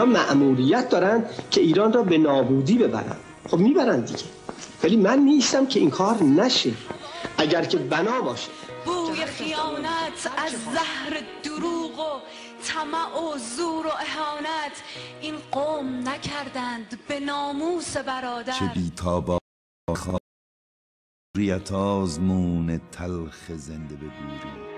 اینا مأموریت دارن که ایران را به نابودی ببرن. خب می‌برن دیگه. ولی من نیستم که این کار نشه. اگر که بنا باشه. بوی خیانت از زهر دروغ و طمع و زور و اهانت. این قوم نکردند به ناموس برادر. چه بیتابا خواریت آزمون تلخ زنده بگوری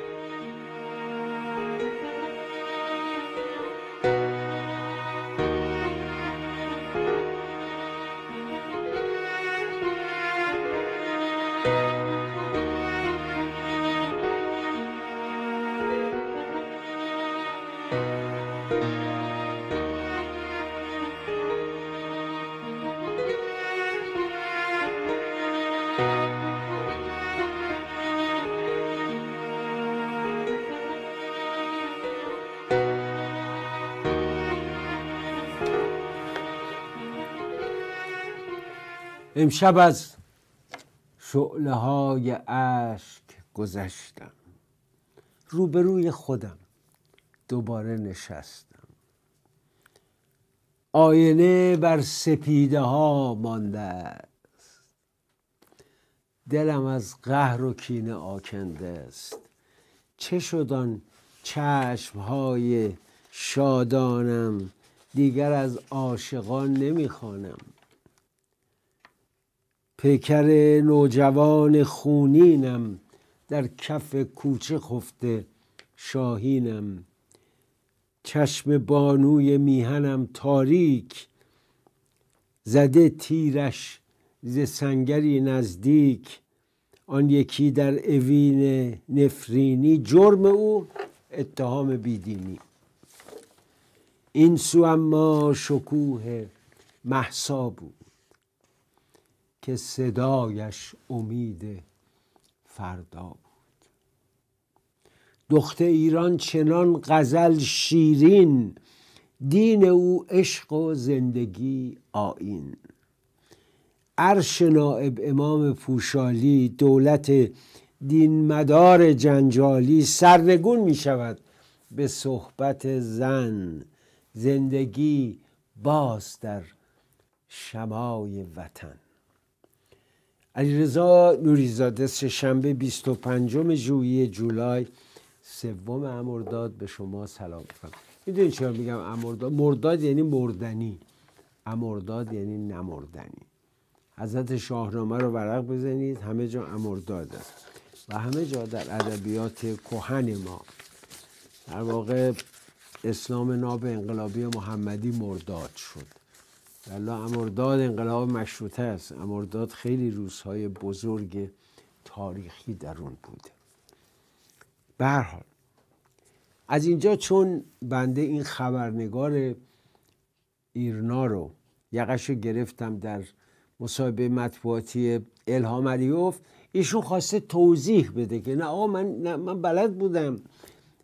امشب از شعله های اشک گذشتم. روبروی خودم دوباره نشستم. آینه بر سپیده ها مانده است. دلم از قهر و کینه آکنده است. چه شدن چشم های شادانم؟ دیگر از عاشقان نمی‌خوانم. پیکر نوجوان خونینم در کف کوچه خفته شاهینم. چشم بانوی میهنم تاریک زده تیرش ز سنگری نزدیک. آن یکی در اوین نفرینی جرم او اتهام بیدینی. این سو اما شکوه محسا بود. که صدایش امید فردا بود. دخت ایران چنان غزل شیرین دین او عشق و زندگی آین عرش نائب امام پوشالی دولت دین مدار جنجالی سرنگون می شود به صحبت زن. زندگی باز در شمای وطن. علیرضا نوریزاده شنبه 25 ژوئیه جولای سوم امرداد به شما سلام می‌کنم. می‌دونید چرا میگم امرداد؟ مرداد یعنی مردنی. امرداد یعنی نمردنی. حضرت شاهنامه رو ورق بزنید همه جا امرداد است و همه جا در ادبیات کهن ما. در واقع اسلام ناب انقلابی محمدی مرداد شد. الله امرداد انقلاب مشروطه است. امرداد خیلی روزهای بزرگ تاریخی در اون بوده. به حال از اینجا چون بنده این خبرنگار ایرنا رو یقش رو گرفتم در مصاحبه مطبوعاتی الهام علیوف ایشون خواسته توضیح بده که نه آقا من, نه من بلد بودم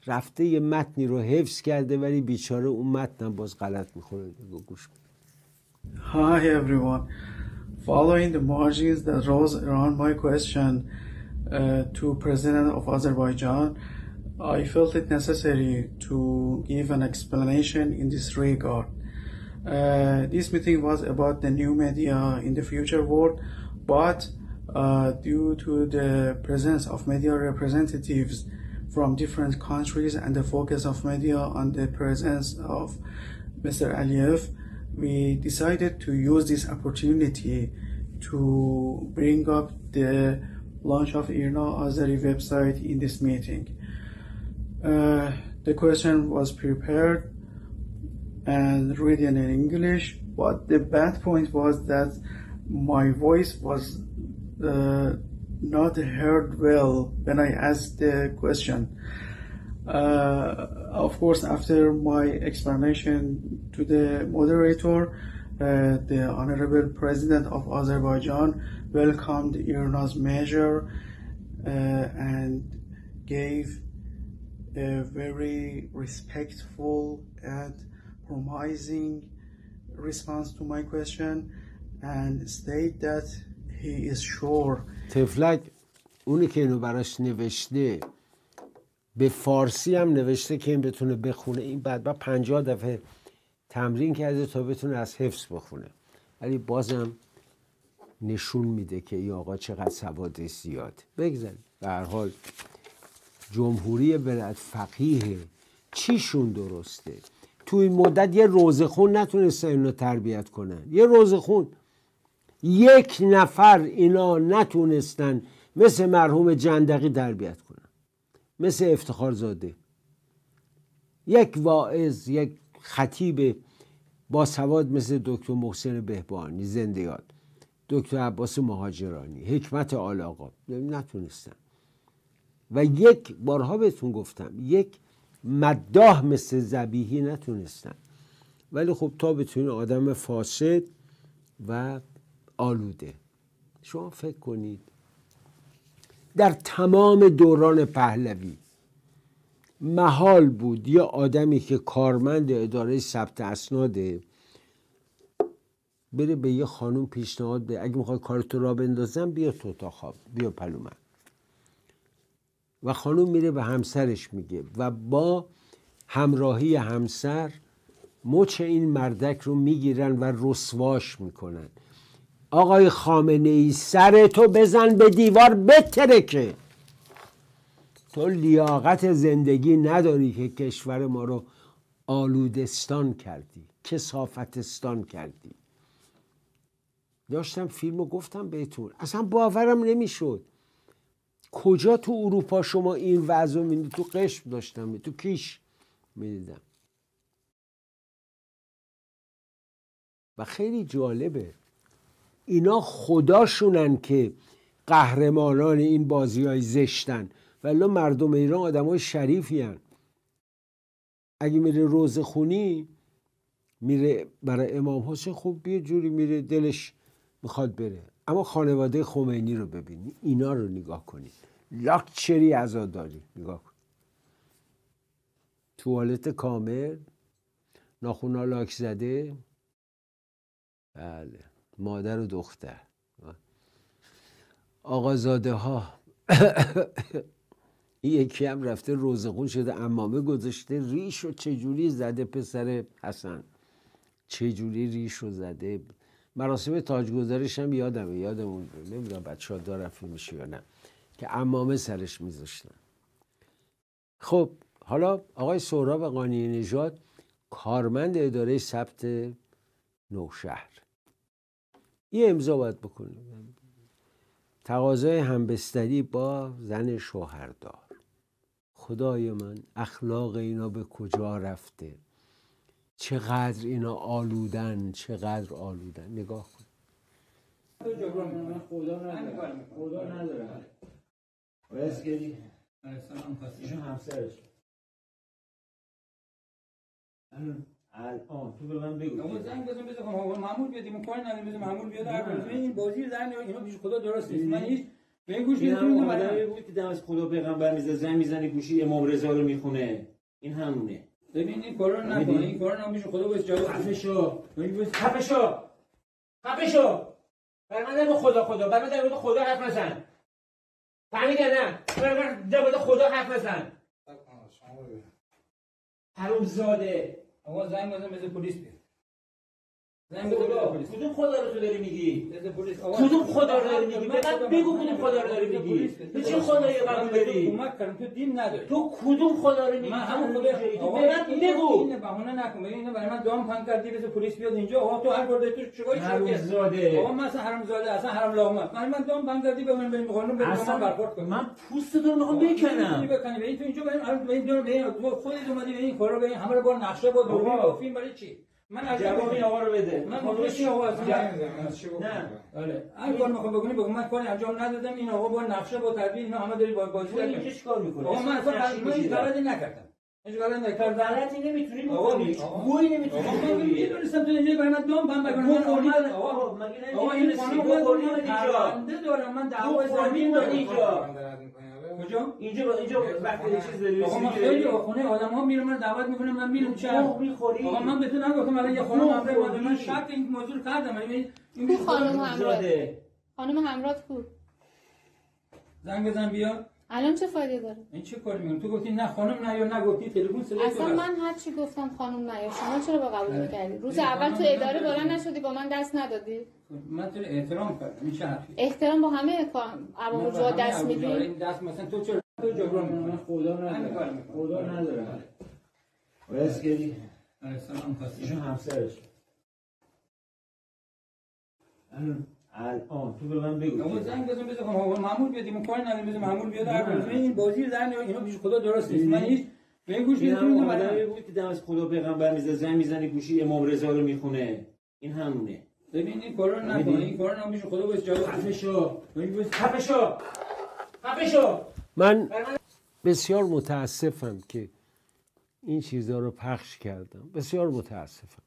رفته یه متنی رو حفظ کرده ولی بیچاره اون متن باز غلط می‌خوره گوش Hi everyone. Following the margins that rose around my question uh, to President of Azerbaijan, I felt it necessary to give an explanation in this regard. Uh, this meeting was about the new media in the future world, but uh, due to the presence of media representatives from different countries and the focus of media on the presence of Mr. Aliyev, we decided to use this opportunity to bring up the launch of IRNA Azeri website in this meeting. Uh, the question was prepared and written in English, but the bad point was that my voice was uh, not heard well when I asked the question. Uh, of course, after my explanation to the moderator, uh, the Honorable President of Azerbaijan welcomed IRNA's measure uh, and gave a very respectful and promising response to my question and state that he is sure تفلک اونی که اینو براش نوشته به فارسی هم نوشته که این بتونه بخونه. این بعد با پنجاه دفعه تمرین کرده تا بتونه از حفظ بخونه. ولی بازم نشون میده که این آقا چقدر سوادش زیاد. بگذاریم. به هر حال جمهوری بلد فقیه چیشون درسته؟ تو این مدت یه روزخون نتونستن اینو تربیت کنن. یه روزخون یک نفر اینا نتونستن مثل مرحوم جندقی تربیت کنن. مثل افتخار زاده. یک واعظ یک خطیب با سواد مثل دکتر محسن بهبانی زنده یاد. دکتر عباس مهاجرانی حکمت آل آقا. و یک بارها بهتون گفتم یک مداح مثل زبیهی نتونستن ولی خب تا بتونین آدم فاسد و آلوده. شما فکر کنید در تمام دوران پهلوی. محال بود یه آدمی که کارمند اداره ثبت اسناده بره به یه خانوم پیشنهاد به اگه می‌خوای کارتو را بندازم بیا تو تا خواب بیا پلو من. و خانوم میره به همسرش میگه و با همراهی همسر مچ این مردک رو می‌گیرن و رسواش می‌کنن. آقای خامنه ای سر تو بزن به دیوار بترکه. تو لیاقت زندگی نداری که کشور ما رو آلودستان کردی کسافتستان کردی. داشتم فیلمو گفتم بهتون اصلا باورم نمی‌شد. کجا تو اروپا شما این وضع رو تو قشم داشتم تو کیش می‌دیدم. و خیلی جالبه. اینا خداشونن که قهرمانان این بازی های زشتن. ولی مردم ایران آدم های شریفی هن. اگه میره روز خونی میره برای امام حسین خوب یه جوری میره دلش می‌خواد بره. اما خانواده خمینی رو ببینی اینا رو نگاه کنید لاکچری عزاداری نگاه کن. توالت کامل ناخونا لاک زده. بله. مادر و دختر. آقازاده ها یکی هم رفته روزخون شده امامه گذاشته ریش و چجوری زده پسر حسن؟ چجوری ریش رو زده؟ مراسم تاجگذارش هم یادمه یادمون نمی‌دونم بچه ها دارن فیلمش یا نه. که امامه سرش میذاشتن. خب حالا آقای سهراب قانی نژاد کارمند اداره ثبت نوشهر. یه امضا باید بکنه تقاضای همبستری با زن شوهردار. خدای من اخلاق اینا به کجا رفته؟ چقدر اینا آلودن چقدر آلودن؟ نگاه کن. خدا الان تو به من بگو اما زنگ بزن بزن خب معمول بیاد این کاری نداریم بزن معمول بیاد. هر این بازی زن اینا پیش خدا درست نیست. من هیچ به این گوش میدم آدمی بود که دم از خدا پیغمبر میزه زن می‌زنه گوشی امام رضا رو می‌خونه. این همونه. ببین این کارا نکن. این کارا نمیشه خدا باید جای خفه شو خفه شو خفه شو بر من نگو خدا خدا. بر من در خدا حرف نزن. فهمیدی نه بر من در خدا حرف نزن. حروم زاده آقا زنگ بزن بزن پلیس بیاد زنگ بزن بزن پلیس کدوم خدا رو تو داری میگی؟ کدوم خدا رو داری میگی؟ من بگو کدوم خدا رو داری میگی. تو چه خدایی قبول داری؟ کمک کردم. تو دین نداری. تو کدوم خدا رو میگی؟ من همون خدا؟ تو به من بگو. این بهونه نکن. ببین اینو برای من دام پنگ کردی بزن پلیس بیاد اینجا. آقا تو هر کار داری تو چیکار حروم زاده آقا من اصلا حرام زاده اصلا حرام من من دام پنگ کردی به من بریم قانون بریم من برخورد کنم من پوست تو رو می‌خوام بکنم. بکنی. ببین تو اینجا بریم بریم دور بریم خودت اومدی به این کارا بریم همه رو با نقشه با دوربین فیلم برای چی؟ من جواب این آقا رو بده. من مخلص این آقا هستم نه. آره. هر کار می‌خوام بکنی بگو. من کاری انجام ندادم. این آقا با نقشه با تدبیر اینا همه داری با بازی تو این چیکار می‌کنی؟ آقا من اصلا هیچ غلطی نکردم. هیچ غلطی نکردم. غلطی نمی‌تونی بکنی. گوی نمی‌تونی آقا من می‌دونستم تو اینجا برای من دام بم بگم من آقا مگه آقا این خانم اومد اینجا. دارم. من دعوای زمین دارم. اینجا. کجا؟ اینجا اینجا وقتی چیز داری آقا من خیلی خونه آدم ها میرم من دعوت می‌کنم من میرم چه می‌خوری. آقا من به تو نگفتم الان یه خانم اومده من شک این موضوع رو کردم این خانم همراه خانم همراه کو؟ زنگ بزن بیا. الان چه فایده داره؟ این چه کاری می‌کنی؟ تو گفتی نه خانم نه یا نگفتی تلفن تو اصلا. من هر چی گفتم خانم نیا شما چرا با قبول می‌کردی؟ روز نه، اول تو اداره. بلند نشدی با من دست ندادی؟ من تو احترام کردم این چه حرفی احترام با همه کار به همه دست میدی؟ این دست مثلا تو چرا تو جبران می‌کنی؟ خدا کار نداره. خدا نداره. بس کردی علیه السلام. ایشون همسرش. الان تو به من بگو آقا زنگ بزن بزن خب مامور بیاد این کاری نداریم بزن مامور بیاد. این بازی رو در نیار اینا پیش خدا درست نیست. من هیچ به این گوش من آدمی بود که دم از خدا پیغمبر می‌زد زن می‌زنی گوشی امام رضا رو می‌خونه. این همونه. ببین این کارا رو نکن این کارا رو پیش خدا باید جواب خفه شو بگی باید- خفه شو خفه شو من بسیار متاسفم که این چیزها رو پخش کردم. بسیار متاسفم.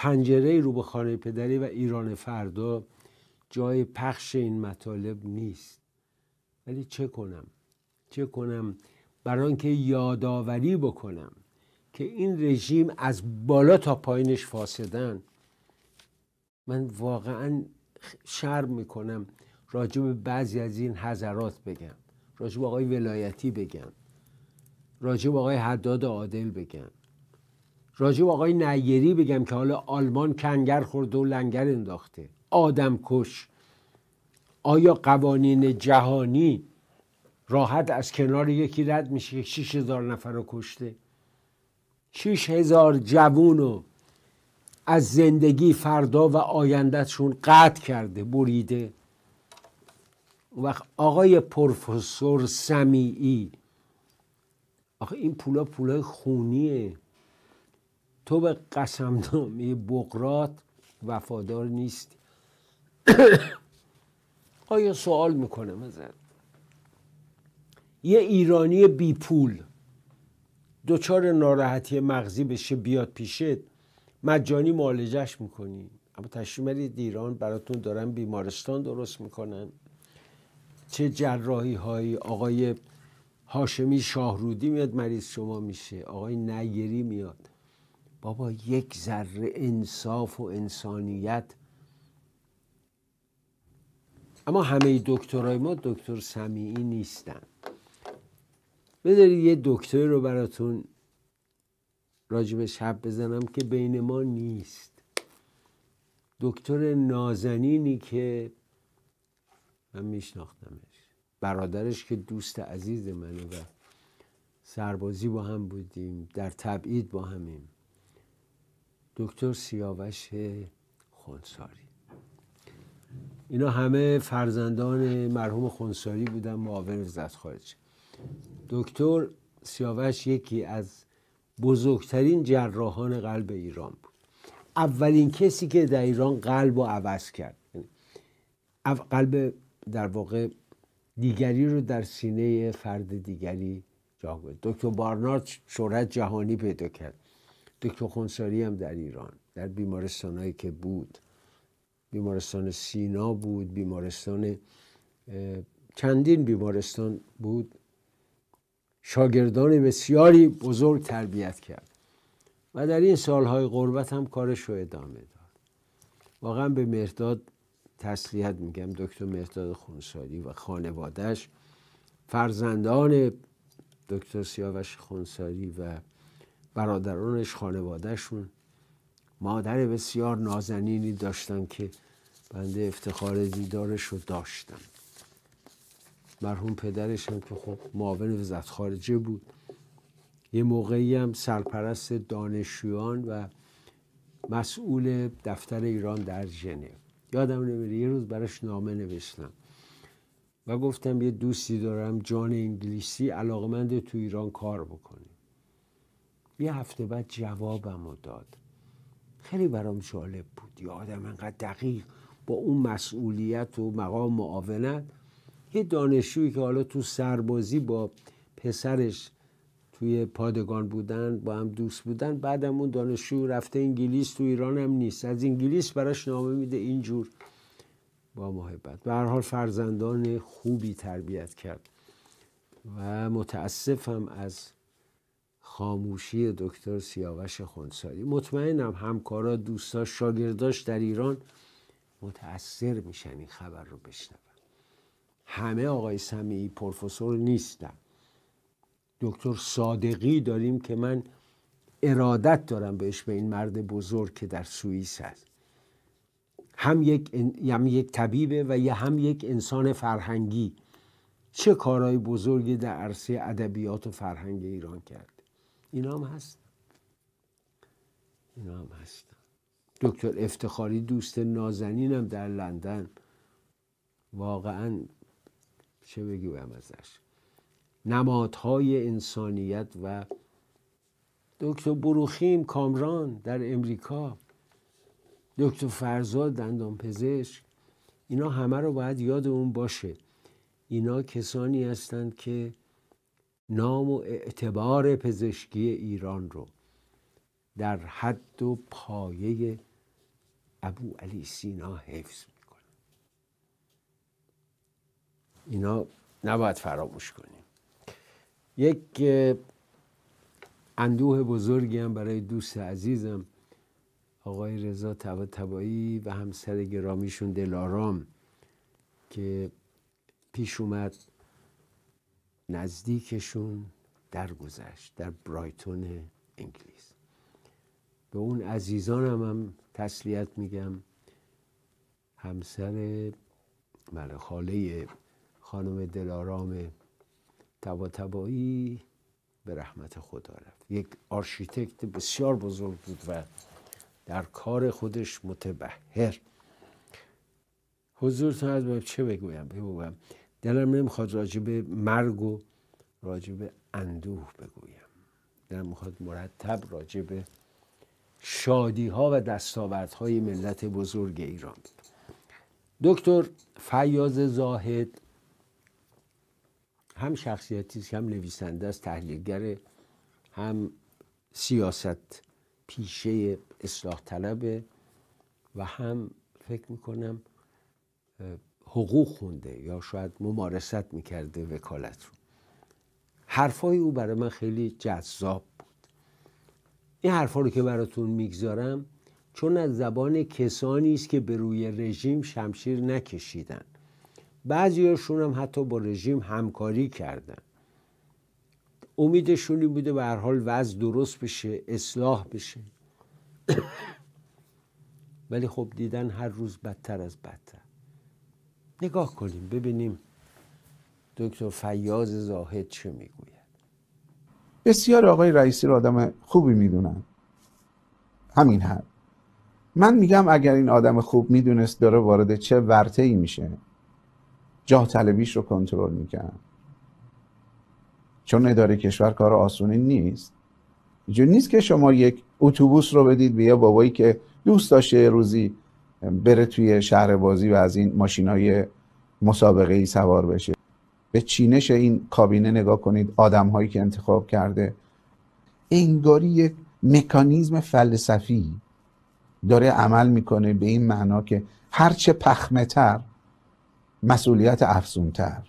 پنجره رو به خانه پدری و ایران فردا جای پخش این مطالب نیست. ولی چه کنم؟ چه کنم؟ برای اینکه یادآوری بکنم که این رژیم از بالا تا پایینش فاسدن. من واقعا شرم می‌کنم راجع به بعضی از این حضرات بگم. راجع به آقای ولایتی بگم. راجع به آقای حداد عادل بگم. راجع به آقای نیری بگم که حالا آلمان کنگر خورده و لنگر انداخته. آدم کش. آیا قوانین جهانی راحت از کنار یکی رد میشه که 6 هزار نفر رو کشته؟ 6 هزار جوون رو از زندگی فردا و آیندهشون قطع کرده بریده. وقت آقای پروفسور سمیعی. آخه این پولا پولای خونیه. تو به قسمنامه بقرات وفادار نیستی. آیا سوال می‌کنم ازت؟ یه ایرانی بی پول دچار ناراحتی مغزی بشه بیاد پیشت مجانی معالجش می‌کنی. اما تشریف برید ایران براتون دارن بیمارستان درست می‌کنن. چه جراحی هایی آقای هاشمی شاهرودی میاد مریض شما میشه. آقای نیری میاد. بابا یک ذره انصاف و انسانیت. اما همه دکترای ما دکتر سمیعی نیستن. بذارید یه دکتر رو براتون راجب شب بزنم که بین ما نیست. دکتر نازنینی که من میشناختمش. برادرش که دوست عزیز منه و سربازی با هم بودیم در تبعید با همیم. دکتر سیاوش خونساری. اینا همه فرزندان مرحوم خونساری بودن معاون وزارت خارجه. دکتر سیاوش یکی از بزرگترین جراحان قلب ایران بود. اولین کسی که در ایران قلب رو عوض کرد. قلب در واقع دیگری رو در سینه فرد دیگری جا دکتر بارنارد شهرت جهانی پیدا کرد. دکتر خونساری هم در ایران در بیمارستانهایی که بود. بیمارستان سینا بود بیمارستان چندین بیمارستان بود. شاگردان بسیاری بزرگ تربیت کرد. و در این سالهای غربت هم کارش رو ادامه داد. واقعا به مرداد تسلیت میگم. دکتر مرداد خونساری و خانوادهش فرزندان دکتر سیاوش خونساری و برادرانش خانوادهشون. مادر بسیار نازنینی داشتن که بنده افتخار دیدارش رو داشتم مرحوم پدرش هم که خب معاون وزارت خارجه بود. یه موقعی هم سرپرست دانشجویان و مسئول دفتر ایران در ژنو. یادم نمیره یه روز براش نامه نوشتم. و گفتم یه دوستی دارم جان انگلیسی علاقمند تو ایران کار بکنه. یه هفته بعد جوابم رو داد. خیلی برام جالب بود. یه آدم انقدر دقیق با اون مسئولیت و مقام معاونت. یه دانشجویی که حالا تو سربازی با پسرش توی پادگان بودن با هم دوست بودن بعدم اون دانشجو رفته انگلیس تو ایران هم نیست. از انگلیس براش نامه میده اینجور. با محبت. به هر حال فرزندان خوبی تربیت کرد. و متاسفم از خاموشی دکتر سیاوش خونساری مطمئنم همکارا دوستاش شاگرداش در ایران متاثر میشن این خبر رو بشنون. همه آقای سمیعی پروفسور نیستم دکتر صادقی داریم که من ارادت دارم بهش به این مرد بزرگ که در سوئیس هست. هم یک, هم یک طبیبه و یه هم یک انسان فرهنگی. چه کارهای بزرگی در عرصه ادبیات و فرهنگ ایران کرد اینا هم هست. اینا هم هست. دکتر افتخاری دوست نازنینم در لندن. واقعا چه بگویم ازش. نمادهای انسانیت و دکتر بروخیم کامران در امریکا. دکتر فرزاد دندان پزشک. اینا همه رو باید یاد اون باشه. اینا کسانی هستند که نام و اعتبار پزشکی ایران رو در حد و پایه ابو علی سینا حفظ می‌کنن اینا نباید فراموش کنیم. یک اندوه بزرگی هم برای دوست عزیزم آقای رضا تبایی و همسر گرامیشون دلارام که پیش اومد نزدیکشون درگذشت در برایتون انگلیس. به اون عزیزانم هم تسلیت میگم. همسر بله خاله خانم دلارام طباطبایی به رحمت خدا رفت. یک آرشیتکت بسیار بزرگ بود و در کار خودش متبحر. حضورتون از چه بگویم؟ بگویم. دلم نمی‌خواد راجع به مرگ و راجب اندوه بگویم. دلم می‌خواد مرتب راجب شادی ها و دستاورت های ملت بزرگ ایران. دکتر فیاض زاهد هم شخصیتی هم نویسنده است تحلیلگر هم سیاست پیشه اصلاح طلبه و هم فکر می‌کنم حقوق خونده یا شاید ممارست می‌کرده وکالت رو. حرفای او برای من خیلی جذاب بود. این حرفا رو که براتون می‌گذارم چون از زبان کسانی است که به روی رژیم شمشیر نکشیدن. بعضیاشون هم حتی با رژیم همکاری کردن. امیدشونی بوده به هر حال وضع درست بشه اصلاح بشه. ولی خب دیدن هر روز بدتر از بدتر. نگاه کنیم ببینیم دکتر فیاض زاهد چه می‌گوید. بسیار آقای رئیسی رو آدم خوبی می‌دونن. همین حد من میگم اگر این آدم خوب می‌دونست داره وارد چه ورته ای میشه. جاه طلبیش رو کنترل می‌کنن چون اداره کشور کار آسونی نیست. اینجوری نیست که شما یک اتوبوس رو بدید به یه بابایی که دوست داشته روزی بره توی شهر بازی و از این ماشین های مسابقه ای سوار بشه. به چینش این کابینه نگاه کنید آدم هایی که انتخاب کرده. انگاری یک مکانیزم فلسفی داره عمل می‌کنه به این معنا که هرچه پخمه تر مسئولیت افزونتر.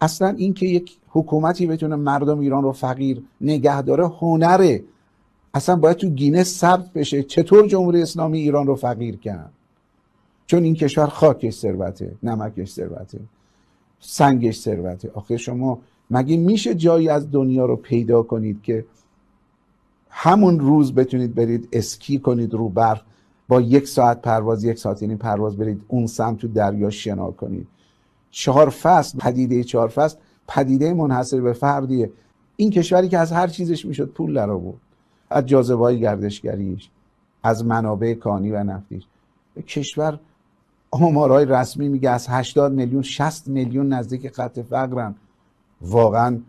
اصلا اینکه یک حکومتی بتونه مردم ایران رو فقیر نگه داره هنره. اصلا باید تو گینه ثبت بشه چطور جمهوری اسلامی ایران رو فقیر کرد. چون این کشور خاکش ثروته نمکش ثروته سنگش ثروته. آخه شما مگه میشه جایی از دنیا رو پیدا کنید که همون روز بتونید برید اسکی کنید رو برف با یک ساعت پرواز یک ساعت یعنی پرواز برید اون سمت تو دریا شنا کنید. چهار فصل پدیده چهار فصل پدیده منحصر به فردیه. این کشوری که از هر چیزش می‌شد پول در آورد. از جاذبه های گردشگریش از منابع کانی و نفتیش. کشور آمارهای رسمی میگه از 80 میلیون 60 میلیون نزدیک خط فقرن. واقعا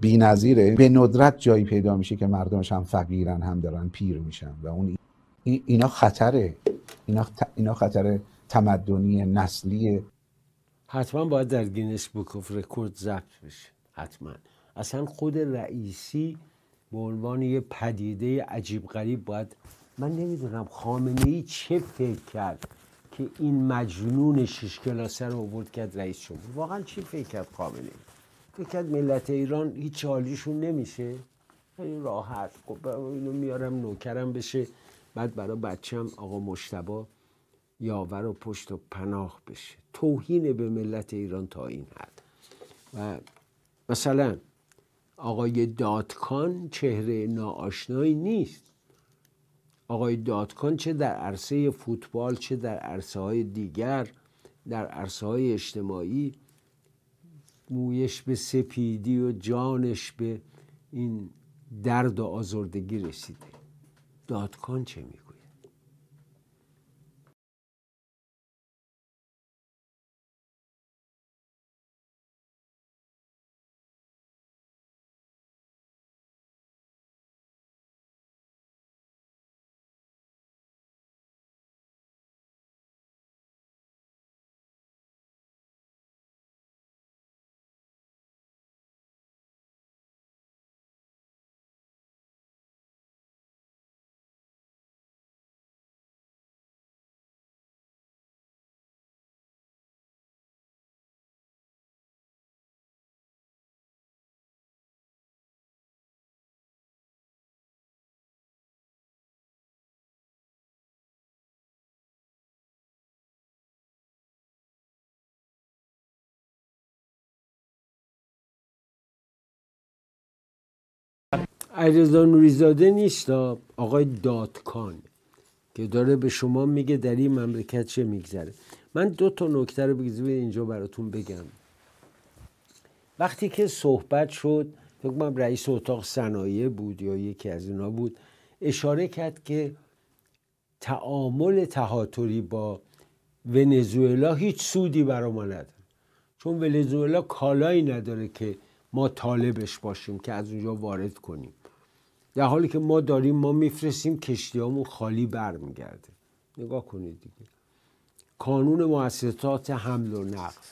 بی نظیره. به ندرت جایی پیدا میشه که مردمش هم فقیرن هم دارن پیر میشن. و اون اینا خطره. اینا, اینا خطر تمدنی نسلی. حتما باید در Guinness Book of Record ضبط بشه. حتما. اصلا خود رئیسی به عنوان یه پدیده عجیب غریب باید من نمی‌دونم خامنه ای چه فکر کرد. که این مجنون شش کلاسه رو آورد کرد رئیس جمهور. واقعا چی فکر کرد خامنه فکر کرد ملت ایران هیچ حالیشون نمیشه. خیلی راحت. خب اینو میارم نوکرم بشه. بعد برای بچم آقا مجتبی یاور و پشت و پناه بشه. توهین به ملت ایران تا این حد. و مثلا آقای دادکان چهره ناآشنایی نیست. آقای دادکان چه در عرصه فوتبال چه در عرصه های دیگر در عرصه های اجتماعی مویش به سپیدی و جانش به این درد و آزردگی رسیده. دادکان چه می‌گوید علیرضا نوریزاده نیست آقای دادکان که داره به شما میگه در این مملکت چه میگذره. من دو تا نکته رو بگذارید اینجا براتون بگم. وقتی که صحبت شد فکر کنم رئیس اتاق صنایع بود یا یکی از اینا بود اشاره کرد که تعامل تهاتری با ونزوئلا هیچ سودی برای ما نداره. چون ونزوئلا کالایی نداره که ما طالبش باشیم که از اونجا وارد کنیم. در حالی که ما داریم ما میفرستیم کشتیامون خالی برمیگرده. نگاه کنید دیگه. کانون مؤسسات حمل و نقل.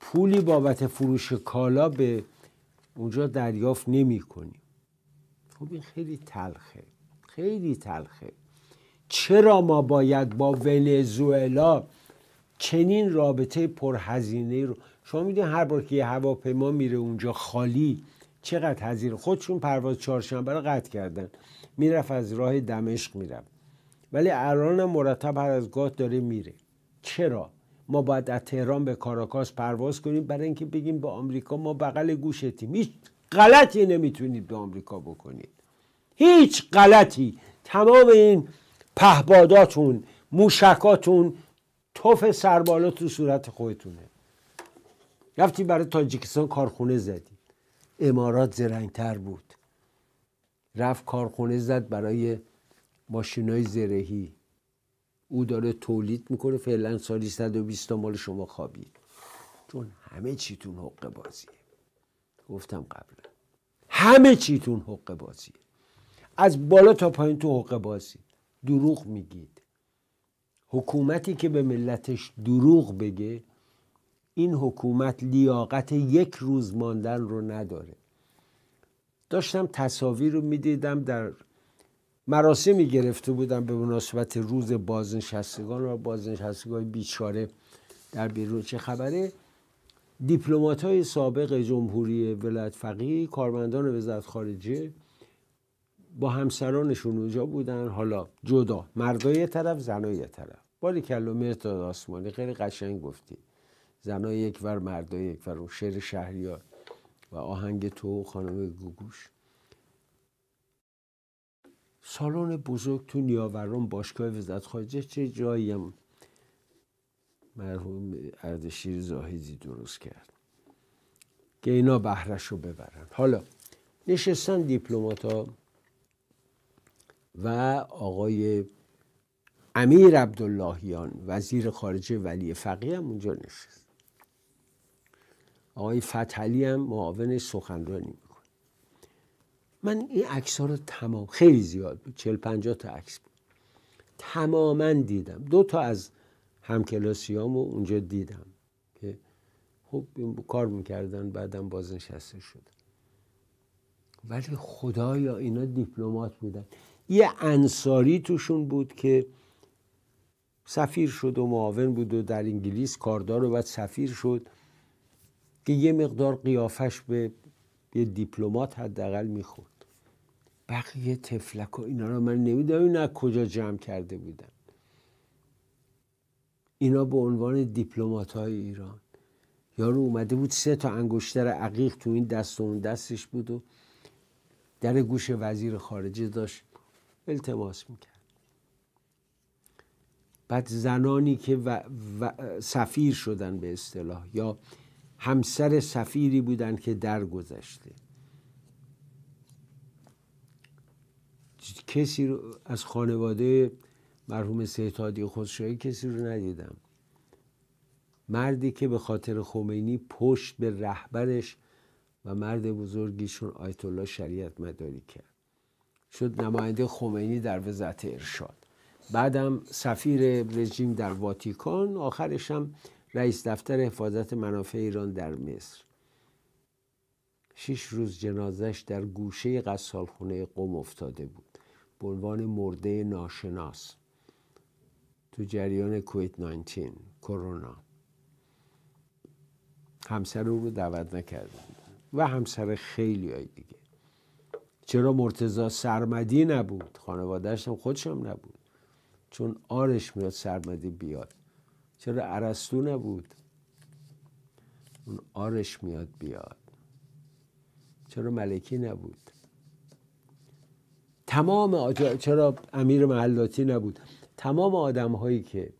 پولی بابت فروش کالا به اونجا دریافت نمی کنیم خب این خیلی تلخه. خیلی تلخه. چرا ما باید با ونزوئلا چنین رابطه پرهزینه رو شما می‌دونید هر بار که یه هواپیما میره اونجا خالی چقدر هزینه خودشون پرواز چهارشنبه رو قطع کردن. می‌رفت از راه دمشق می‌رفت. ولی الان مرتب هر از گاه داره میره. چرا؟ ما باید از تهران به کاراکاس پرواز کنیم برای اینکه بگیم به آمریکا ما بغل گوشتیم هیچ غلطی نمی‌تونید به آمریکا بکنید. هیچ غلطی. تمام این پهباداتون موشکاتون توف سربالا تو صورت خودتونه. رفتی برای تاجیکستان کارخونه زدی. امارات زرنگتر بود. رفت کارخونه زد برای ماشینای زرهی. او داره تولید می‌کنه فعلا سالی 120 تا مال شما خوابید. چون همه چیتون حق بازیه. گفتم قبلا. همه چیتون حق بازیه. از بالا تا پایین تو حق بازی. دروغ میگید. حکومتی که به ملتش دروغ بگه این حکومت لیاقت یک روز ماندن رو نداره. داشتم تصاویر رو می‌دیدم در مراسمی گرفته بودم به مناسبت روز بازنشستگان و بازنشستگان بیچاره در بیرون. چه خبره؟ دیپلمات های سابق جمهوری ولایت فقیه کارمندان وزارت خارجه با همسرانشون اونجا بودن. حالا جدا مردای طرف زنای طرف. باری کلو مرتاد آسمانی خیلی قشنگ گفتی. زنای یک ور مردای یک ور شعر شهریار و آهنگ تو خانم گوگوش. سالن بزرگ تو نیاوران باشگاه وزارت خارجه چه جایی هم مرحوم اردشیر زاهیزی درست کرد. که اینا بهرش رو ببرن. حالا نشستن دیپلومات ها و آقای امیر عبداللهیان وزیر خارجه ولی فقیه هم اونجا نشست. آقای فتحلی هم معاون سخنرانی می‌کنه. من این عکس ها رو تمام خیلی زیاد بود چل پنجاه تا عکس بود. تماما دیدم. دو تا از همکلاسیامو اونجا دیدم که خب کار می‌کردن بعدم بازنشسته شد. ولی خدایا اینا دیپلمات بودن. یه انصاری توشون بود که سفیر شد و معاون بود و در انگلیس کاردار و بعد سفیر شد. که یه مقدار قیافش به یه دیپلمات حداقل می‌خورد. بقیه تفلک و اینا رو من نمی‌دونم اینا کجا جمع کرده بودن. اینا به عنوان دیپلمات های ایران. یارو اومده بود سه تا انگشتر عقیق تو این دست و اون دستش بود و در گوش وزیر خارجه داشت التماس می‌کرد. بعد زنانی که و... و... سفیر شدن به اصطلاح یا همسر سفیری بودن که درگذشته. کسی رو از خانواده مرحوم سیدهادی خسروی کسی رو ندیدم. مردی که به خاطر خمینی پشت به رهبرش و مرد بزرگیشون آیت الله شریعت مداری کرد. شد نماینده خمینی در وزارت ارشاد. بعدم سفیر رژیم در واتیکان آخرش هم رئیس دفتر حفاظت منافع ایران در مصر. شش روز جنازش در گوشه قصالخونه قم افتاده بود. به عنوان مرده ناشناس تو جریان کویت 19 کرونا. همسر او رو دعوت نکردن. و همسر خیلی های دیگه. چرا مرتزا سرمدی نبود؟ خانوادهش هم خودش هم نبود. چون آرش میاد سرمدی بیاد. چرا عرستو نبود؟ اون آرش میاد بیاد. چرا ملکی نبود؟ تمام آجا... چرا امیر محلاتی نبود؟ تمام آدم هایی که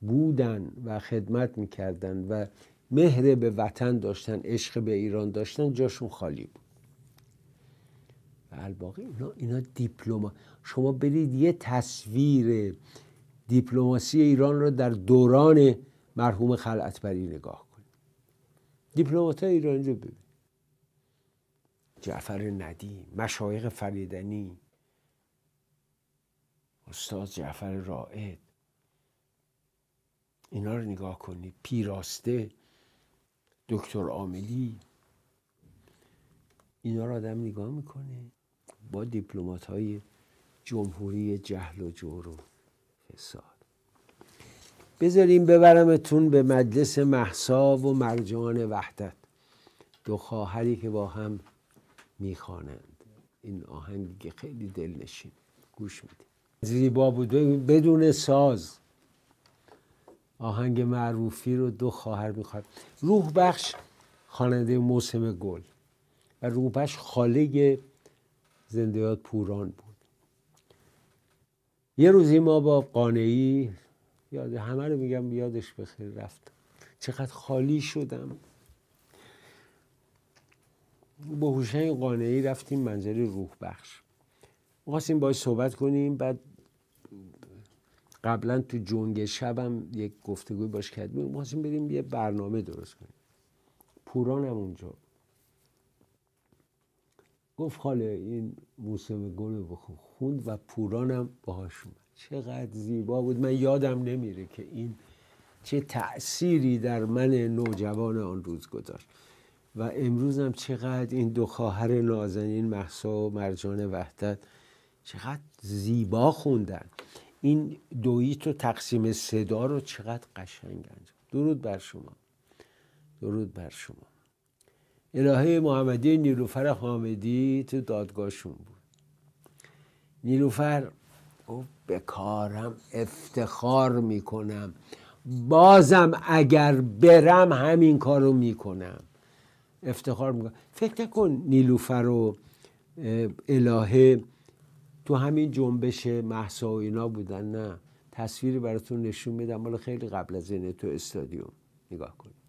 بودن و خدمت می‌کردن و مهر به وطن داشتن عشق به ایران داشتن جاشون خالی بود. و الباقی اینا, اینا دیپلوما. شما برید یه تصویر دیپلماسی ایران رو در دوران مرحوم خلعتبری نگاه کنید دیپلمات ایرانی رو ببین. جعفر ندی مشایق فریدنی استاد جعفر رائد. اینا رو نگاه کنید پیراسته دکتر عاملی. اینا رو آدم نگاه می‌کنه. با دیپلمات های جمهوری جهل و جور فساد بذاریم ببرمتون به مجلس محسا و مرجان وحدت دو خواهری که با هم می‌خوانند. این آهنگی که خیلی دلنشین. گوش میدیم. زیبا بود بدون ساز. آهنگ معروفی رو دو خواهر می‌خواد روح بخش خواننده موسم گل و روح بخش خاله زندیات پوران بود. یه روزی ما با قانعی یاد همه رو میگم یادش بخیر رفتم چقدر خالی شدم. با حسین قانعی رفتیم منظر روح بخش خواستیم باید صحبت کنیم بعد قبلا تو جنگ شبم یک گفتگوی باش کردیم. خواستیم بریم یه برنامه درست کنیم. پوران هم اونجا. گفت خاله این موسم گل بخون. خوند و پورانم باهاش اومد. چقدر زیبا بود. من یادم نمیره که این چه تأثیری در من نوجوان آن روز گذاشت. و امروز هم چقدر این دو خواهر نازنین محسا و مرجان وحدت چقدر زیبا خوندن. این دویت و تقسیم صدا رو چقدر قشنگ انجام. درود بر شما. درود بر شما. الهه محمدی نیلوفر حامدی تو دادگاهشون بود. نیلوفر او به کارم افتخار می‌کنم. بازم اگر برم همین کارو می‌کنم. افتخار می‌کنم. فکر نکن نیلوفر و الهه تو همین جنبش محسا و اینا بودن نه. تصویری براتون نشون میدم. مال خیلی قبل از اینه تو استادیوم. نگاه کنید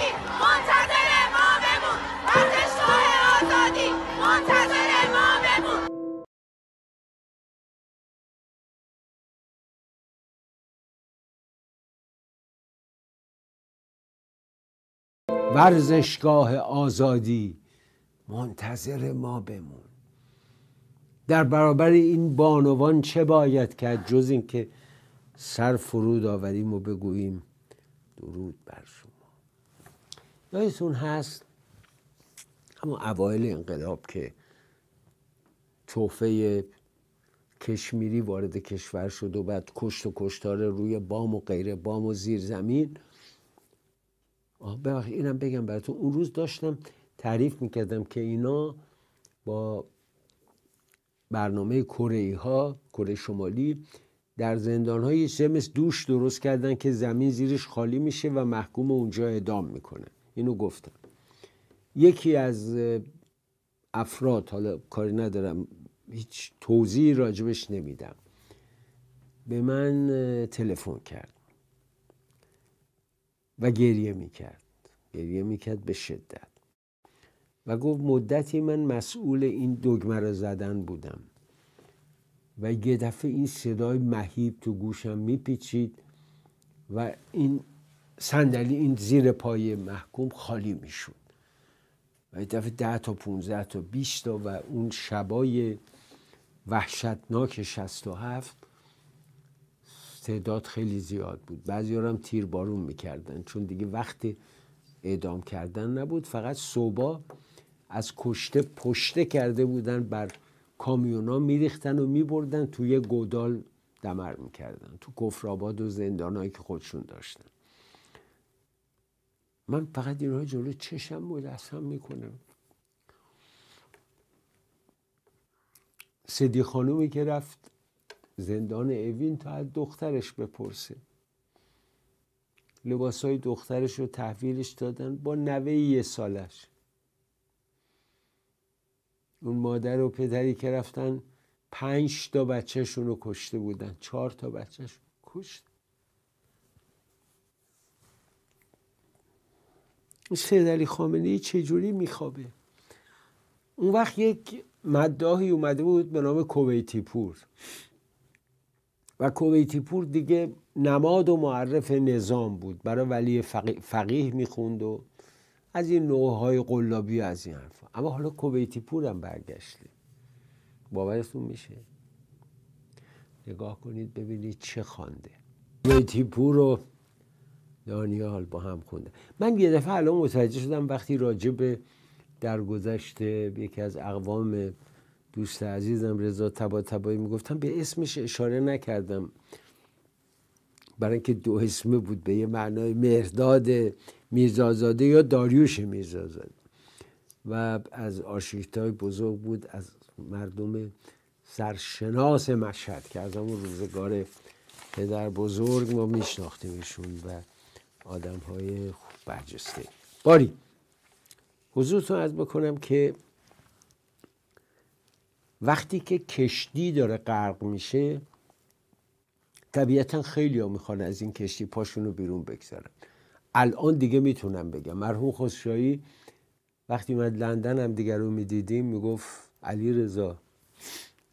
ورزشگاه آزادی. منتظر ما بمون. ورزشگاه آزادی منتظر ما بمون. در برابر این بانوان چه باید کرد؟ جز اینکه سر فرود آوریم و بگوییم درود بر شما. یادتون هست همون اوایل انقلاب که توفه کشمیری وارد کشور شد و بعد کشت و کشتار روی بام و غیر بام و زیر زمین. ببخشید اینم بگم براتون. اون روز داشتم تعریف می‌کردم که اینا با برنامه کره ها کره شمالی در زندان های مثل دوش درست کردن که زمین زیرش خالی میشه و محکوم اونجا اعدام می‌کنن اینو گفتم. یکی از افراد حالا کاری ندارم هیچ توضیحی راجبش نمیدم. به من تلفن کرد و گریه می‌کرد. گریه می‌کرد به شدت. و گفت مدتی من مسئول این دگمه را زدن بودم. و یه دفعه این صدای مهیب تو گوشم میپیچید و این صندلی این زیر پای محکوم خالی می‌شد. و دفعه ده تا 15 تا 20 تا و اون شبای وحشتناک 67 تعداد خیلی زیاد بود. بعضی هم تیر بارون می‌کردن چون دیگه وقت اعدام کردن نبود. فقط صبح از کشته پشته کرده بودن بر کامیونا میریختن و میبردن توی گودال دمر می‌کردن تو کفرآباد و زندانهایی که خودشون داشتن. من فقط اینها جلو چشم مجسم می‌کنم. سدی خانومی که رفت زندان اوین تا از دخترش بپرسه. لباس های دخترش رو تحویلش دادن با نوه یه سالش. اون مادر و پدری که رفتن پنج تا بچهشون رو کشته بودن. چهار تا بچهش کشت. سید علی خامنه ای چجوری میخوابه؟ اون وقت یک مداهی اومده بود به نام کویتی پور و کویتی پور دیگه نماد و معرف نظام بود. برای ولی فقیه می‌خوند و از این نوعهای قلابی از این حرفا. اما حالا کویتی پور هم برگشته. باورتون میشه؟ نگاه کنید ببینید چه خوانده. کویتی پور و دانیال با هم خونده. من یه دفعه الان متوجه شدم وقتی راجع به در گذشته یکی از اقوام دوست عزیزم رضا تبا تبایی می‌گفتم به اسمش اشاره نکردم. برای اینکه دو اسمه بود به یه معنای مهرداد میرزازاده یا داریوش میرزازاده. و از آرشیکت های بزرگ بود از مردم سرشناس مشهد که از همون روزگار پدر بزرگ ما میشناختیمشون و آدم های برجسته. باری حضورتون از بکنم که وقتی که کشتی داره غرق میشه طبیعتا خیلی ها می‌خوان از این کشتی پاشون رو بیرون بگذارن. الان دیگه می‌تونم بگم. مرحوم خسروی وقتی من لندن هم دیگر رو می‌دیدیم می‌گفت علی رضا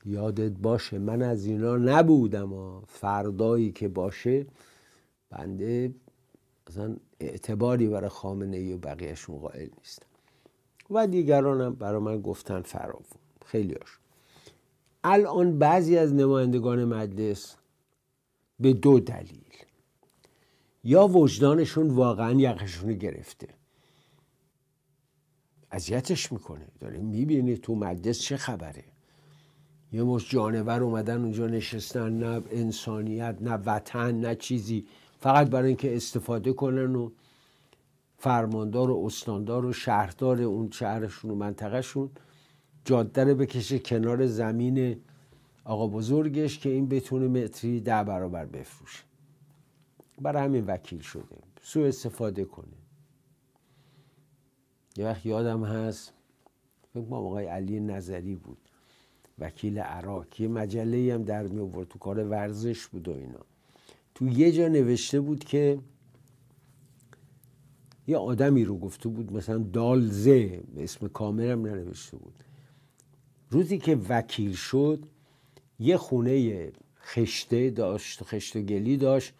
یادت باشه من از اینا نبودم و فردایی که باشه بنده اصلا اعتباری برای خامنه ای و بقیهشون قائل نیستم و دیگران هم برای من گفتن فراوون. خیلی هاش. الان بعضی از نمایندگان مجلس به دو دلیل. یا وجدانشون واقعا یقشون گرفته. اذیتش می‌کنه. داره می‌بینه تو مجلس چه خبره. یه مش جانور اومدن اونجا نشستن نه انسانیت نه وطن نه چیزی. فقط برای اینکه استفاده کنن و فرماندار و استاندار و شهردار اون شهرشون و منطقهشون جاده رو بکشه کنار زمین آقا بزرگش که این بتونه متری ده برابر بفروشه. برای همین وکیل شده. سو استفاده کنه. یه وقت یادم هست فکر ما آقای علی نظری بود وکیل عراق. یه مجله هم در می آورد تو کار ورزش بود و اینا. تو یه جا نوشته بود که یه آدمی رو گفته بود مثلا دالزه اسم کامرم ننوشته بود. روزی که وکیل شد یه خونه خشته داشت خشته گلی داشت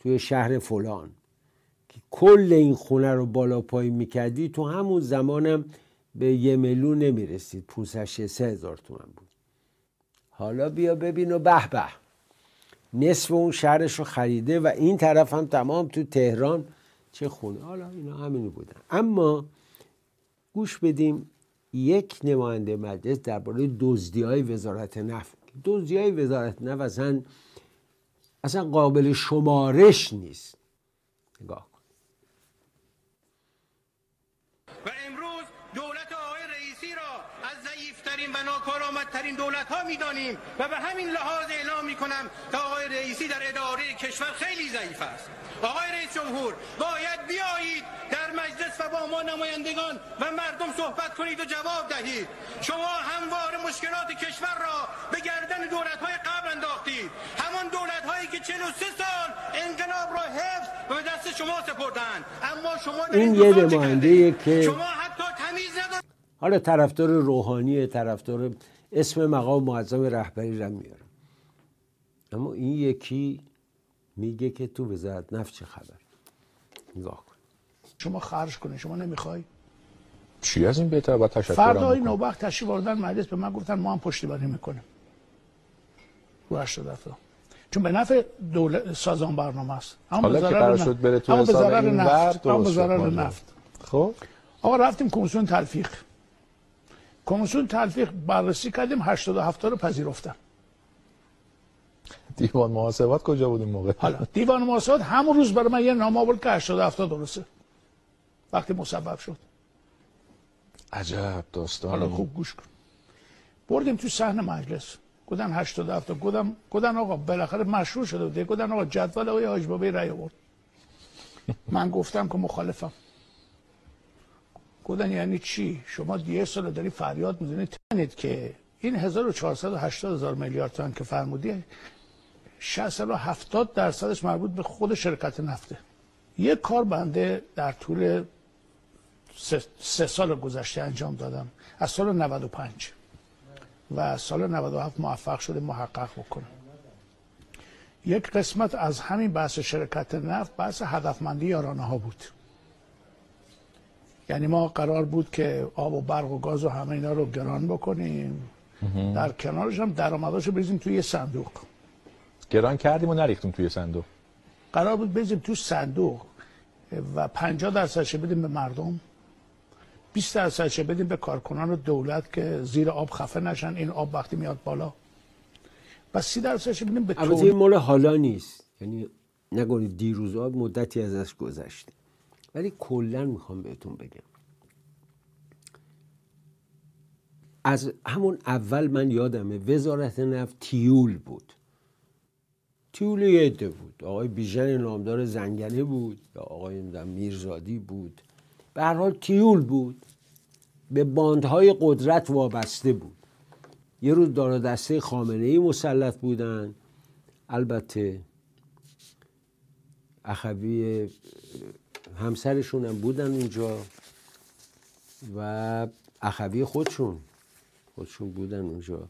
توی شهر فلان. که کل این خونه رو بالا پای می‌کردی تو همون زمانم به یه میلیون نمی‌رسید. 500 سه هزار تومن بود. حالا بیا ببین و به به. نصف اون شهرش رو خریده و این طرف هم تمام تو تهران. چه خونه. حالا اینا همینو بودن. اما گوش بدیم یک نماینده مجلس درباره دزدی های وزارت نفت. دزدی های وزارت نفت اصلا اصلا قابل شمارش نیست. نگاه کن و امروز دولت آقای رئیسی را از ضعیفترین ناکارآمدترین دولت ها می‌دانیم و به همین لحاظ اعلام می کنم که آقای رئیسی در اداره کشور خیلی ضعیف است. آقای رئیس جمهور باید بیایید در مجلس و با ما نمایندگان و مردم صحبت کنید و جواب دهید. شما هموار مشکلات کشور را به گردن دولت های قبل انداختید. همان دولت هایی که 43 سال انقلاب را حفظ و به دست شما سپردند اما شما این یه نماینده؟ که شما حتی تمیز ندارید. حالا طرفدار روحانی طرفدار اسم مقام معظم رهبری را میارم. اما این یکی میگه که تو وزارت نفت چه خبر؟ نگاه کن. شما خرج کنه شما نمی‌خوای؟ چی از این بهتر با تشکر فردا های نوبخت تشریف آوردن مجلس به من گفتن ما هم پشتیبانی می‌کنیم. رو 80 هفته چون به نفع دولت سازمان برنامه است. اما حالا به که ضرر. شد بره تو اما به حساب ضرر این نفت. اما به ضرر. نفت. خب؟ آقا رفتیم کمیسیون تلفیق. کمیسیون تلفیق بررسی کردیم 87 رو پذیرفتن. دیوان محاسبات کجا بود این موقع؟ حالا دیوان محاسبات همون روز برای من یه نامه آورد که 87 درسته. وقتی مسبب شد. عجب داستان. حالا خوب گوش کن. بردیم تو صحن مجلس. گفتن 87 گفتم گفتن آقا بالاخره مشروع شده بود گفتن آقا جدول آقای حاج بابی رأی آورد. من گفتم که مخالفم. گفتن یعنی چی؟ شما دیگه سال داری فریاد می‌زنید تنید که این 1480 هزار میلیارد تومان که فرمودی 60 الی 70 درصدش مربوط به خود شرکت نفته. یک کار بنده در طول سه, سال گذشته انجام دادم. از سال 95 و سال 97 موفق شده محقق بکنم یک قسمت از همین بحث شرکت نفت بحث هدفمندی یارانه ها بود. یعنی ما قرار بود که آب و برق و گاز و همه اینا رو گران بکنیم. در کنارش هم درآمداشو بریزیم توی یه صندوق. گران کردیم و نریختیم توی صندوق. قرار بود بریزیم تو صندوق و 50 درصدش بدیم به مردم. 20 درصدش بدیم به کارکنان دولت که زیر آب خفه نشن. این آب وقتی میاد بالا. و 30 درصدش بدیم به البته این تولید مال حالا نیست. یعنی نگونید دیروزا مدتی ازش گذشته ولی کلا می‌خوام بهتون بگم. از همون اول من یادمه وزارت نفت تیول بود. تیول یه عده بود. آقای بیژن نامدار زنگنه بود یا آقای میرزادی بود. به هر حال تیول بود. به باندهای قدرت وابسته بود. یه روز دار و دسته خامنه ای مسلط بودن. البته اخوی همسرشون هم بودن اونجا و اخوی خودشون خودشون بودن اونجا.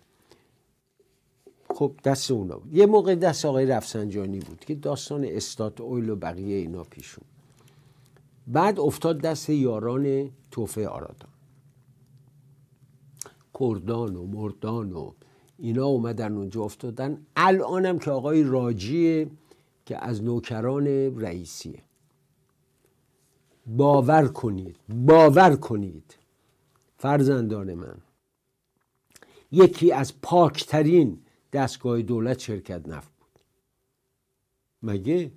خب دست اونا بود. یه موقع دست آقای رفسنجانی بود که داستان استات اویل و بقیه اینا پیشون. بعد افتاد دست یاران توفه آرادان. کردان و مردان و اینا اومدن اونجا افتادن. الانم که آقای راجیه که از نوکران رئیسیه. باور کنید باور کنید. فرزندان من یکی از پاکترین دستگاه دولت شرکت نفت بود. مگه؟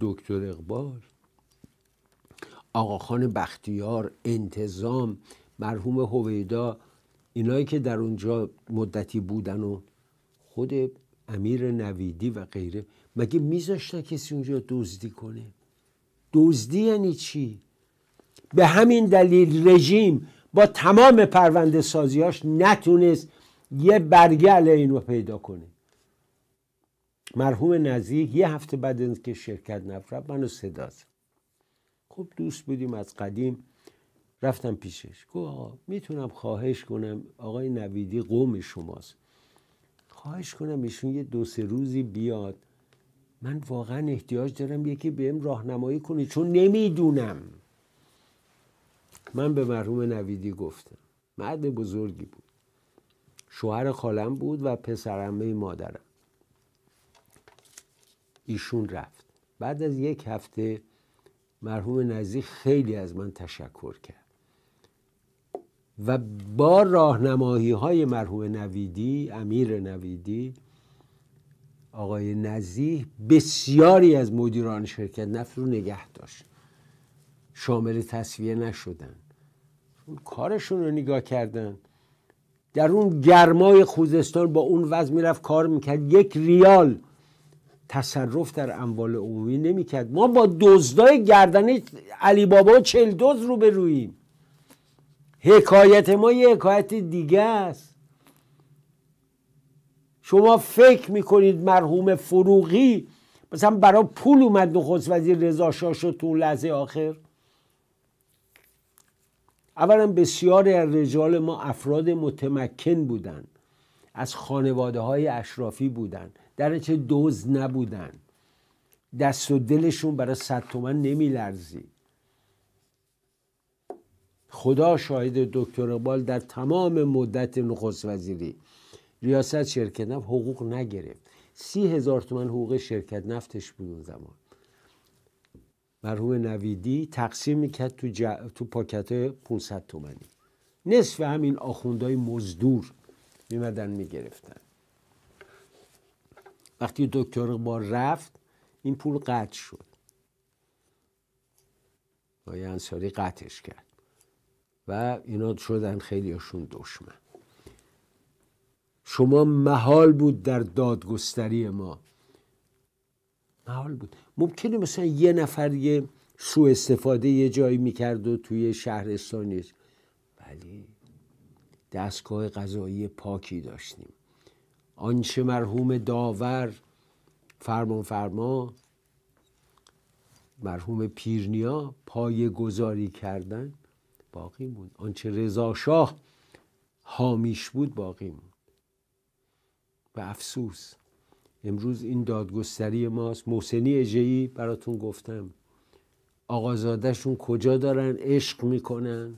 دکتر اقبال. آقاخان بختیار انتظام مرحوم هویدا اینایی که در اونجا مدتی بودن و خود امیر نویدی و غیره. مگه میذاشتن کسی اونجا دزدی کنه؟ دزدی یعنی چی؟ به همین دلیل رژیم با تمام پرونده سازیاش نتونست یه برگه علیه اینو پیدا کنه. مرحوم نزیح یه هفته بعد از که شرکت نفرد منو صدا زد. خب دوست بودیم از قدیم رفتم پیشش. گفت آقا می‌تونم خواهش کنم آقای نویدی قوم شماست. خواهش کنم ایشون یه دو سه روزی بیاد. من واقعا احتیاج دارم یکی بهم راهنمایی کنه چون نمی‌دونم. من به مرحوم نویدی گفتم. مرد بزرگی بود. شوهر خالم بود و پسرمه مادرم. ایشون رفت. بعد از یک هفته مرحوم نزی خیلی از من تشکر کرد. و با راهنمایی های مرحوم نویدی امیر نویدی آقای نزیح بسیاری از مدیران شرکت نفت رو نگه داشت. شامل تصویه نشدن. چون کارشون رو نگاه کردن. در اون گرمای خوزستان با اون وضع می‌رفت کار می‌کرد. یک ریال تصرف در اموال عمومی نمی‌کرد. ما با دزدای گردنه علی بابا و چل دوز رو به روییم حکایت ما یه حکایت دیگه است. شما فکر می‌کنید مرحوم فروغی مثلا برای پول اومد نخست وزیر رضا شاه شد تو لحظه آخر؟ اولا بسیار از رجال ما افراد متمکن بودند از خانواده های اشرافی بودند درچه دوز نبودن. دست و دلشون برای صد تومن نمی لرزی خدا شاهد دکتر اقبال در تمام مدت نخست وزیری. ریاست شرکت نفت حقوق نگرفت. سی هزار تومن حقوق شرکت نفتش بود اون زمان. مرحوم نویدی تقسیم می‌کرد تو, ج... تو پاکت 500 تومنی نصف همین آخوندهای مزدور میمدن می‌گرفتن. وقتی دکتر اقبال رفت این پول قطع شد. آقای انصاری قطعش کرد. و اینا شدن خیلیشون دشمن. شما محال بود در دادگستری ما. محال بود. ممکنه مثلا یه نفر یه سوء استفاده یه جایی می‌کرد و توی شهرستانی ولی دستگاه قضایی پاکی داشتیم. آنچه مرحوم داور فرمان فرما مرحوم پیرنیا پای گذاری کردن باقی بود آنچه رضا شاه حامیش بود باقی بود و افسوس. امروز این دادگستری ماست. محسنی اجهی براتون گفتم. آقازادهشون کجا دارن؟ عشق می‌کنن.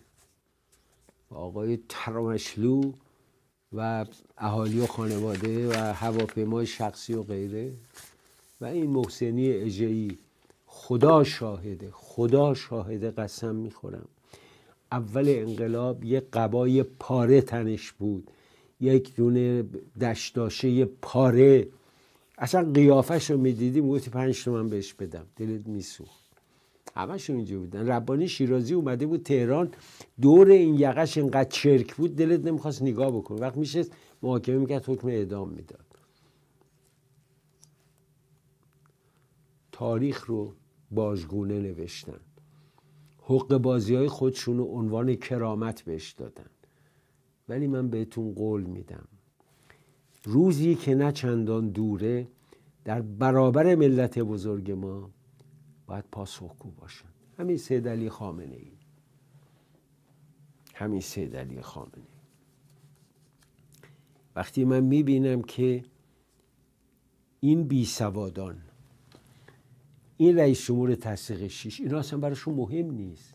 آقای ترامشلو و اهالی و خانواده و هواپیمای شخصی و غیره. و این محسنی اجهی خدا شاهده خدا شاهده قسم می‌خورم. اول انقلاب یه قبای پاره تنش بود. یک دونه دشداشه پاره. اصلا قیافش رو می‌دیدی می‌گفتی پنج تومن بهش بدم. دلت میسوخت. همشون اینجا بودن. ربانی شیرازی اومده بود تهران. دور این یقش اینقدر چرک بود دلت نمی‌خواست نگاه بکن وقت میشه محاکمه می‌کرد حکم اعدام می‌داد. تاریخ رو باجگونه نوشتن. حق بازی های خودشون رو عنوان کرامت بهش دادن. ولی من بهتون قول میدم. روزی که نه چندان دوره در برابر ملت بزرگ ما باید پاسخگو باشن. همین سید علی خامنه ای همین سید علی خامنه ای وقتی من می‌بینم که این بی سوادان این رئیس جمهور تصدیق شیش اینا اصلا براشون مهم نیست.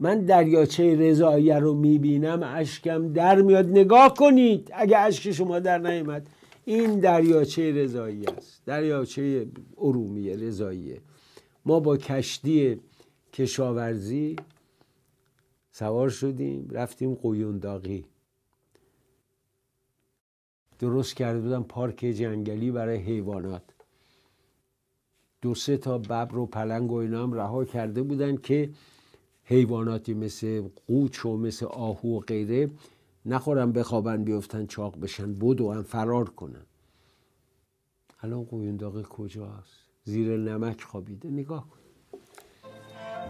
من دریاچه رضاییه رو می‌بینم اشکم در میاد. نگاه کنید اگه اشک شما در نیامد این دریاچه رضایی است. دریاچه ارومیه رضاییه. ما با کشتی کشاورزی سوار شدیم رفتیم قویونداقی درست کرده بودم پارک جنگلی برای حیوانات. دو سه تا ببر و پلنگ و اینا هم رها کرده بودن که حیواناتی مثل قوچ و مثل آهو و غیره نخورن بخوابن بیفتن چاق بشن بدو هم فرار کنن. الان قوینداغ کجاست؟ زیر نمک خوابیده نگاه کن.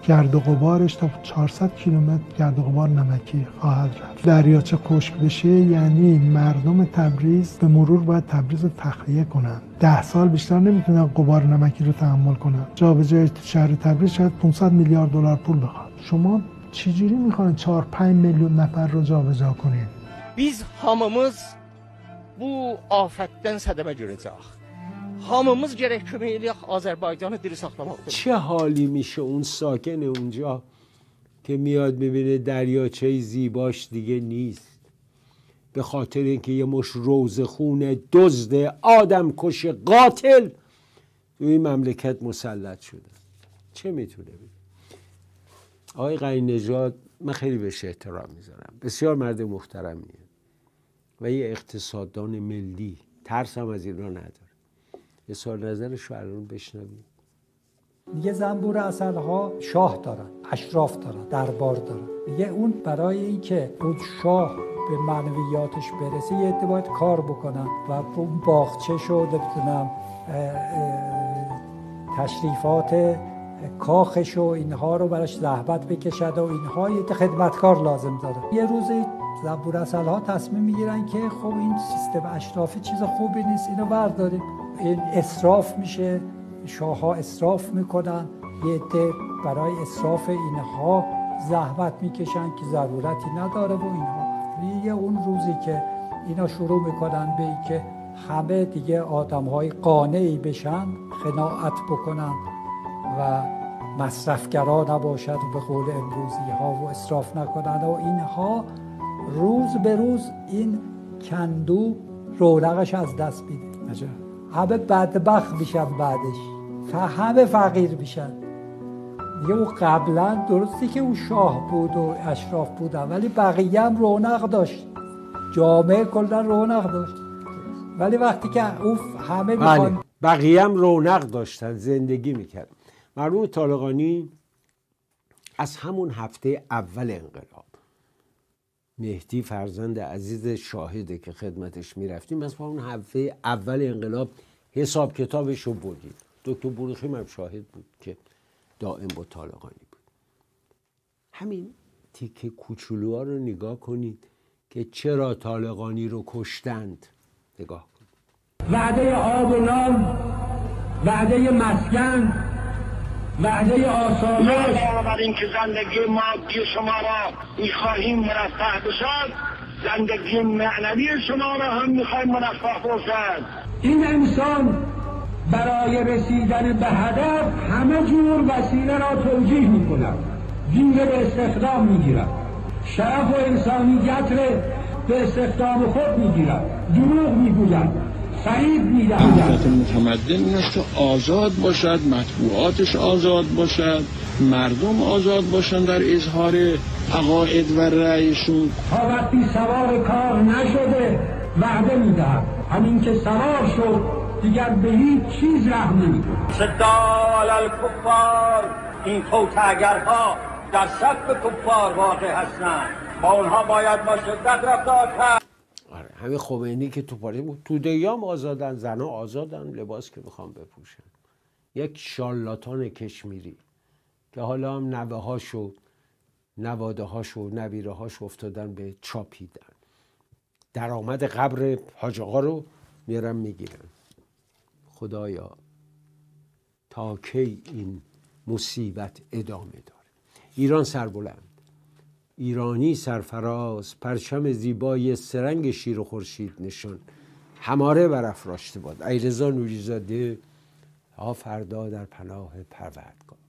گرد و غبارش تا 400 کیلومتر گرد و غبار نمکی خواهد رفت. دریاچه خشک بشه یعنی مردم تبریز به مرور باید تبریز رو تخلیه کنن. ده سال بیشتر نمی‌تونن غبار نمکی رو تحمل کنن. جابجایی شهر تبریز شاید 500 میلیارد دلار پول بخواد. شما چجوری می‌خواین 4 5 میلیون نفر رو جابجا کنید biz hamımız bu afətdən sədəmə görəcək. Hamımız gərək kömək eləyək Azərbaycanı diri saxlamaq üçün. چه حالی میشه اون ساکن اونجا که میاد می‌بینه دریاچه زیباش دیگه نیست به خاطر اینکه یه مش روز خونه دزد آدم کش قاتل تو این مملکت مسلط شده چه می‌تونه بید آقای قین نژاد من خیلی بهش احترام می‌ذارم. بسیار مرد محترمیه و یه اقتصاددان ملی. ترسم از اینا نداره. اظهار نظرش رو الان بشنویم. میگه زنبور اصلها شاه دارن اشراف دارن دربار دارن. میگه اون برای اینکه اون شاه به معنویاتش برسه یه عده کار بکنن و اون باغچه شو نمی‌دونم تشریفات کاخش و اینها رو براش زحمت بکشد و اینها یه خدمتکار لازم داره. یه روزی زبور ها تصمیم می‌گیرن که خب این سیستم اشرافی چیز خوبی نیست اینو برداریم. این اصراف میشه شاه ها اصراف می‌کنن. یه عده برای اصراف اینها زحمت می‌کشن که ضرورتی نداره و اینها. یه اون روزی که اینا شروع می‌کنن به که همه دیگه آدم های قانعی بشن خناعت بکنن. و مصرفگرا نباشد و به قول امروزی ها و اصراف نکنن و اینها روز به روز این کندو رونقش از دست میده. همه بدبخت میشن بعدش. همه فقیر میشن. دیگه او قبلا درستی که او شاه بود و اشراف بودن ولی بقیه هم رونق داشت. جامعه کلا رونق داشت. ولی وقتی که او همه می‌خوان بله. بقیه هم رونق داشتن زندگی می‌کرد مرحوم طالقانی از همون هفته اول انقلاب. مهدی فرزند عزیز شاهده که خدمتش می‌رفتیم. از همون هفته اول انقلاب حساب کتابش رو بردیم. دکتر بروخیم هم شاهد بود که دائم با طالقانی بود. همین تیکه کوچولوها رو نگاه کنید که چرا طالقانی رو کشتند. نگاه کنید. وعده آب و نان وعده مسکن وعده آسایش بنابراین که زندگی مادی شما را می‌خواهیم مرفه بشد زندگی معنوی شما را هم می‌خواهیم مرفه باشد. این انسان برای رسیدن به هدف همه جور وسیله را توجیه می کند گیر به استخدام می گیرد شرف و انسانیت را به استخدام خود می گیرد دروغ می دولت متمدن این است که آزاد باشد مطبوعاتش آزاد باشد مردم آزاد باشند در اظهار عقاید و رأیشون. تا وقتی سوار کار نشده وعده می‌دهد. همین که سوار شد دیگر به هیچ چیز رحم نمی‌کنه شدال الکفار این توتعگرها در صف کفار واقع هستند. با اونها باید ما شدت رفتار کرد. همین خمینی که تو پاری بود. تو دیام آزادن زنها آزادن لباس که می‌خوام بپوشن. یک شالاتان کشمیری که حالا هم نوه هاشو نواده هاشو نویره هاشو افتادن به چاپیدن. درآمد قبر حاج رو میرن می‌گیرن. خدایا تا کی این مصیبت ادامه داره؟ ایران سربلند. ایرانی سرفراز پرچم زیبای سرنگ شیر و خورشید نشان. هماره برافراشته باد. ایرزا نوریزاده ها فردا در پناه پروردگار.